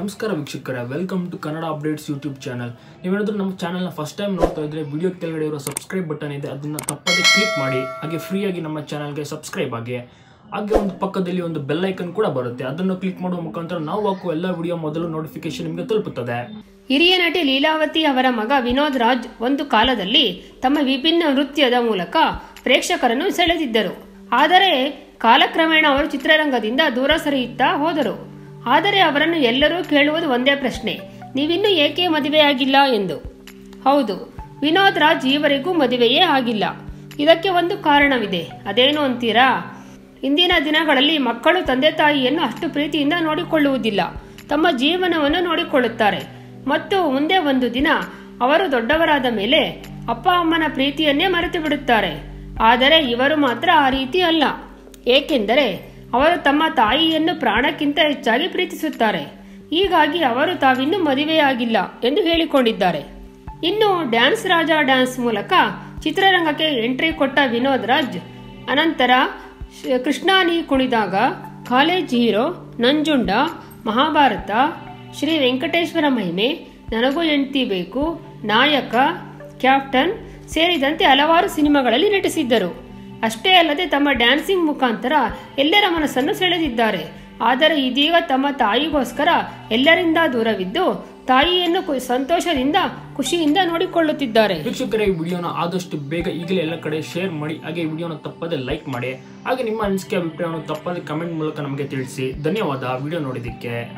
ನಮಸ್ಕಾರ ವೀಕ್ಷಕರೇ welcome to Kannada updates YouTube channel ನೀವೇನಾದ್ರೂ ನಮ್ಮ ಚಾನಲ್ನ ಫಸ್ಟ್ ಟೈಮ್ ನೋಡ್ತಾ ಇದ್ರೆ ವಿಡಿಯೋ ಕೆಳಗಡೆ ಇರೋ ಸಬ್ಸ್ಕ್ರೈಬ್ ಬಟನ್ ಇದೆ, ಅದನ್ನು ತಪ್ಪದೆ ಕ್ಲಿಕ್ ಮಾಡಿ, ಹಾಗೆ ಫ್ರೀಯಾಗಿ ನಮ್ಮ ಚಾನಲ್ಗೆ ಸಬ್ಸ್ಕ್ರೈಬ್ ಆಗಿ. ಹಾಗೆ ಒಂದು ಪಕ್ಕದಲ್ಲಿ ಒಂದು ಬೆಲ್ ಐಕನ್ ಕೂಡ ಬರುತ್ತೆ, ಅದನ್ನು ಕ್ಲಿಕ್ ಮಾಡುವ ಮುಖಾಂತರ ನಾವು ಹಾಕುವ ಎಲ್ಲ ವಿಡಿಯೋ ಮೊದಲು ನೋಟಿಫಿಕೇಶನ್ ನಿಮಗೆ ತಲುಪುತ್ತದೆ. ಹಿರಿಯ ನಟಿ ಲೀಲಾವತಿ ಅವರ ಮಗ ವಿನೋದ್ ರಾಜ್ ಒಂದು ಕಾಲದಲ್ಲಿ ತಮ್ಮ ವಿಭಿನ್ನ ನೃತ್ಯದ ಮೂಲಕ ಪ್ರೇಕ್ಷಕರನ್ನು ಸೆಳೆದಿದ್ದರು. ಆದರೆ ಕಾಲಕ್ರಮೇಣ ಅವರು ಚಿತ್ರರಂಗದಿಂದ ದೂರ ಸರಿಯುತ್ತಾ ಹೋದರು. ಆದರೆ ಅವರನ್ನು ಎಲ್ಲರೂ ಕೇಳುವುದು ಒಂದೇ ಪ್ರಶ್ನೆ. ನೀವಿನ್ನೂ ಏಕೆ ಮದುವೆಯಾಗಿಲ್ಲ ಎಂದು. ಹೌದು, ವಿನೋದ್ ರಾಜ್ ಈವರೆಗೂ ಮದುವೆಯೇ ಆಗಿಲ್ಲ. ಇದಕ್ಕೆ ಒಂದು ಕಾರಣವಿದೆ. ಅದೇನು ಅಂತೀರಾ? ಇಂದಿನ ದಿನಗಳಲ್ಲಿ ಮಕ್ಕಳು ತಂದೆ ತಾಯಿಯನ್ನು ಅಷ್ಟು ಪ್ರೀತಿಯಿಂದ ನೋಡಿಕೊಳ್ಳುವುದಿಲ್ಲ. ತಮ್ಮ ಜೀವನವನ್ನು ನೋಡಿಕೊಳ್ಳುತ್ತಾರೆ. ಮತ್ತು ಮುಂದೆ ಒಂದು ದಿನ ಅವರು ದೊಡ್ಡವರಾದ ಮೇಲೆ ಅಪ್ಪ ಅಮ್ಮನ ಪ್ರೀತಿಯನ್ನೇ ಮರೆತು ಬಿಡುತ್ತಾರೆ ಆದರೆ ಇವರು ಮಾತ್ರ ಆ ರೀತಿ ಅಲ್ಲ. ಏಕೆಂದರೆ ಅವರು ತಮ್ಮ ತಾಯಿಯನ್ನು ಪ್ರಾಣಕ್ಕಿಂತ ಹೆಚ್ಚಾಗಿ ಪ್ರೀತಿಸುತ್ತಾರೆ. ಹೀಗಾಗಿ ಅವರು ತಾವಿನ್ನೂ ಮದುವೆಯಾಗಿಲ್ಲ ಎಂದು ಹೇಳಿಕೊಂಡಿದ್ದಾರೆ. ಇನ್ನು ಡ್ಯಾನ್ಸ್ ರಾಜಾ ಡ್ಯಾನ್ಸ್ ಮೂಲಕ ಚಿತ್ರರಂಗಕ್ಕೆ ಎಂಟ್ರಿ ಕೊಟ್ಟ ವಿನೋದ್ ರಾಜ್, ಅನಂತರ ಕೃಷ್ಣಾನಿ ಕುಣಿದಾಗ ಕಾಲೇಜ್ ಹೀರೋ ನಂಜುಂಡ, ಮಹಾಭಾರತ, ಶ್ರೀ ವೆಂಕಟೇಶ್ವರ ಮಹಿಮೆ, ನನಗೂ ಹೆಂಡ್ತಿ ಬೇಕು, ನಾಯಕ, ಕ್ಯಾಪ್ಟನ್ ಸೇರಿದಂತೆ ಹಲವಾರು ಸಿನಿಮಾಗಳಲ್ಲಿ ನಟಿಸಿದ್ದರು. ಅಷ್ಟೇ ಅಲ್ಲದೆ ತಮ್ಮ ಡ್ಯಾನ್ಸಿಂಗ್ ಮುಖಾಂತರ ಎಲ್ಲರ ಮನಸ್ಸನ್ನು ಸೆಳೆದಿದ್ದಾರೆ. ಆದರೆ ಇದೀಗ ತಮ್ಮ ತಾಯಿಗೋಸ್ಕರ ಎಲ್ಲರಿಂದ ದೂರವಿದ್ದು, ತಾಯಿಯನ್ನು ಸಂತೋಷದಿಂದ, ಖುಷಿಯಿಂದ ನೋಡಿಕೊಳ್ಳುತ್ತಿದ್ದಾರೆ. ವೀಕ್ಷಕರೇ, ಈ ವಿಡಿಯೋನ ಆದಷ್ಟು ಬೇಗ ಈಗಲೇ ಎಲ್ಲ ಕಡೆ ಶೇರ್ ಮಾಡಿ, ಹಾಗೆ ವಿಡಿಯೋನ ತಪ್ಪದೆ ಲೈಕ್ ಮಾಡಿ, ಹಾಗೆ ನಿಮ್ಮ ಅನಿಸಿಕೆ, ಅಭಿಪ್ರಾಯವನ್ನು ತಪ್ಪದೆ ಕಮೆಂಟ್ ಮೂಲಕ ನಮಗೆ ತಿಳಿಸಿ. ಧನ್ಯವಾದ. ವಿಡಿಯೋ ನೋಡಿದ್ದಕ್ಕೆ.